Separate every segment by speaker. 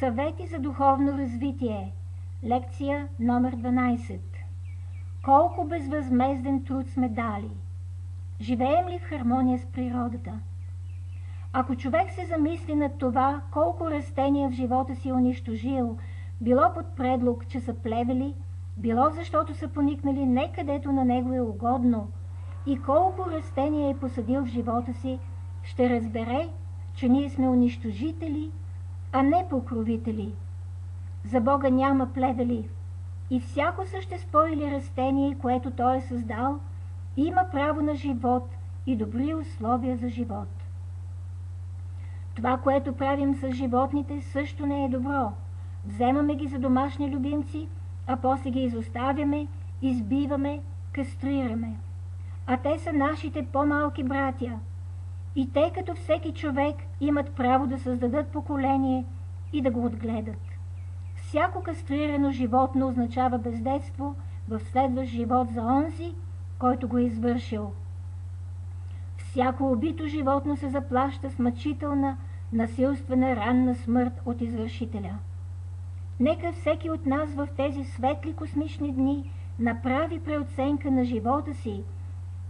Speaker 1: Съвети за духовно развитие. Лекция номер 12. Колко безвъзмезден труд сме дали? Живеем ли в хармония с природата? Ако човек се замисли над това, колко растения в живота си е унищожил, било под предлог, че са плевели, било защото са поникнали не където на него е угодно, и колко растения е посадил в живота си, ще разбере, че ние сме унищожители, а не покровители. За Бога няма плевели и всяко същество или растение, което Той е създал, има право на живот и добри условия за живот. Това, което правим с животните, също не е добро. Вземаме ги за домашни любимци, а после ги изоставяме, избиваме, кастрираме. А те са нашите по-малки братя. И те, като всеки човек, имат право да създадат поколение и да го отгледат. Всяко кастрирано животно означава бездетство в следващ живот за онзи, който го е извършил. Всяко убито животно се заплаща с мъчителна, насилствена ранна смърт от извършителя. Нека всеки от нас в тези светли космични дни направи преоценка на живота си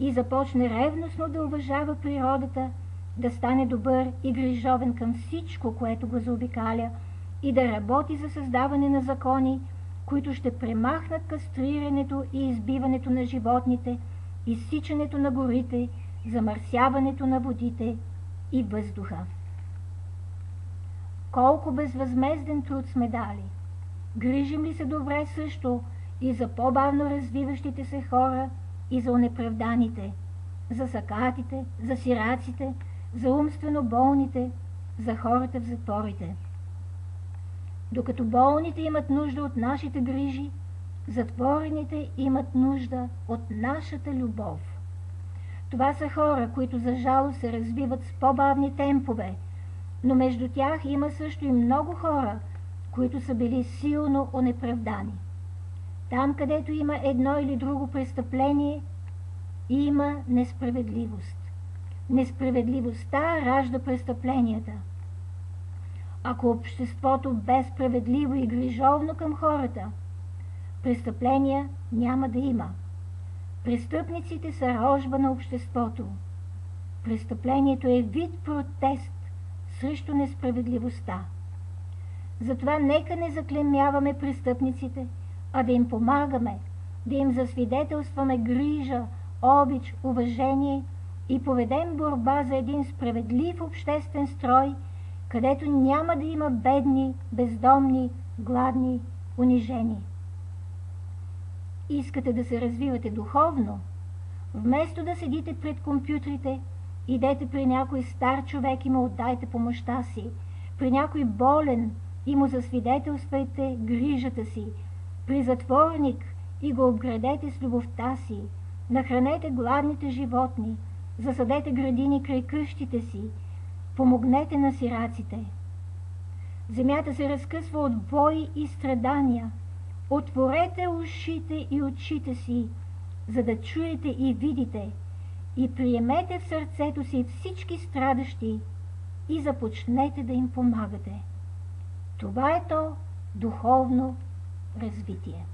Speaker 1: и започне ревностно да уважава природата, да стане добър и грижовен към всичко, което го заобикаля и да работи за създаване на закони, които ще премахнат кастрирането и избиването на животните, изсичането на горите, замърсяването на водите и въздуха. Колко безвъзмезден труд сме дали! Грижим ли се добре също и за по-бавно развиващите се хора и за унеправданите, за сакатите, за сираците, за умствено болните, за хората в затворите. Докато болните имат нужда от нашите грижи, затворените имат нужда от нашата любов. Това са хора, които за жало се развиват с по-бавни темпове, но между тях има също и много хора, които са били силно онеправдани. Там, където има едно или друго престъпление, има несправедливост. Несправедливостта ражда престъпленията. Ако обществото бе справедливо и грижовно към хората, престъпления няма да има. Престъпниците са рожба на обществото. Престъплението е вид протест срещу несправедливостта. Затова нека не заклемяваме престъпниците, а да им помагаме, да им засвидетелстваме грижа, обич, уважение и поведем борба за един справедлив обществен строй, където няма да има бедни, бездомни, гладни, унижени. Искате да се развивате духовно? Вместо да седите пред компютрите, идете при някой стар човек и му отдайте помощта си, при някой болен и му засвидетелствайте грижата си, при затворник и го обградете с любовта си, нахранете гладните животни, засадете градини край къщите си, помогнете на сираците. Земята се разкъсва от бой и страдания. Отворете ушите и очите си, за да чуете и видите, и приемете в сърцето си всички страдащи и започнете да им помагате. Това е то духовно развитие.